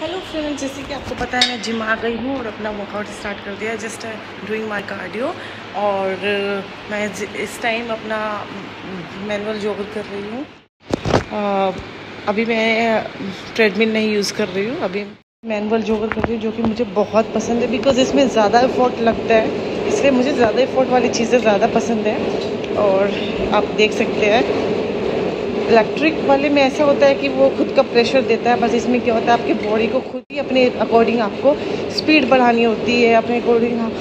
Hello friends जैसे कि आपको पता है मैं जिम आ गई हूँ और अपना वर्कआउट स्टार्ट कर दिया जस्ट डूइंग माय कार्डियो और uh, मैं इस टाइम अपना मैनुअल जॉग कर रही हूँ। Uh, अभी मैं ट्रेडमिल नहीं यूज़ कर रही हूँ अभी मैनुअल जोगर कर रही हूँ जो कि मुझे बहुत पसंद है बिकॉज़ इसमें ज़्यादा एफर्ट लगता है। इसलिए मुझे ज़्यादा एफर्ट वाली चीज़ें ज़्यादा पसंद है। और आप देख सकते हैं इलेक्ट्रिक वाले में ऐसा होता है कि वो खुद का प्रेशर देता है, बस इसमें क्या होता है, आपके बॉडी को खुद ही अपने अकॉर्डिंग आपको स्पीड बढ़ानी होती है, अपने अकॉर्डिंग आप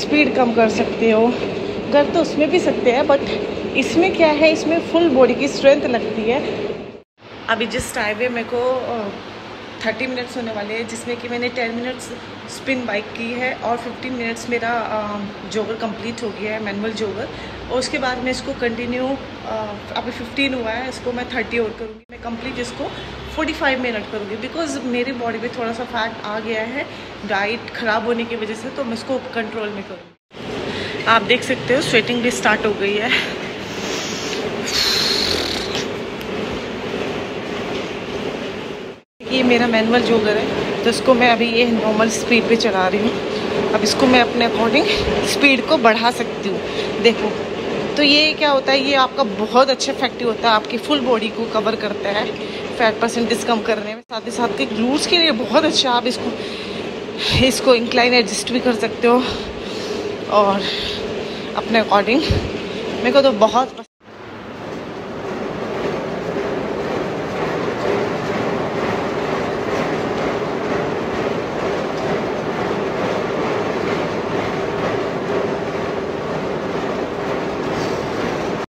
स्पीड कम कर सकते हो। कर तो उसमें भी सकते हैं बट इसमें क्या है, इसमें फुल बॉडी की स्ट्रेंथ लगती है। अभी जिस टाइम है मेरे को थर्टी मिनट्स होने वाले हैं, जिसमें कि मैंने टेन मिनट्स स्पिन बाइक की है और फिफ्टीन मिनट्स मेरा जोगर कंप्लीट हो गया है, मैनुअल जोगर। और उसके बाद मैं इसको कंटिन्यू अभी फिफ्टीन हुआ है, इसको मैं थर्टी और करूँगी। मैं कंप्लीट इसको फोर्टी फाइव मिनट करूँगी बिकॉज़ मेरी बॉडी में थोड़ा सा फैट आ गया है डाइट ख़राब होने की वजह से तो मैं इसको कंट्रोल में करूँगी। आप देख सकते हो स्वेटिंग भी स्टार्ट हो गई है। ये मेरा मैनुअल जोगर है तो इसको मैं अभी ये नॉर्मल स्पीड पे चला रही हूँ। अब इसको मैं अपने अकॉर्डिंग स्पीड को बढ़ा सकती हूँ। देखो तो ये क्या होता है, ये आपका बहुत अच्छा इफ़ेक्टिव होता है, आपकी फुल बॉडी को कवर करता है फैट परसेंटेज कम करने में। साथ ही साथ के ग्लूट्स के लिए बहुत अच्छा आप इसको इसको इंक्लाइन एडजस्ट भी कर सकते हो। और अपने अकॉर्डिंग मेरे को तो बहुत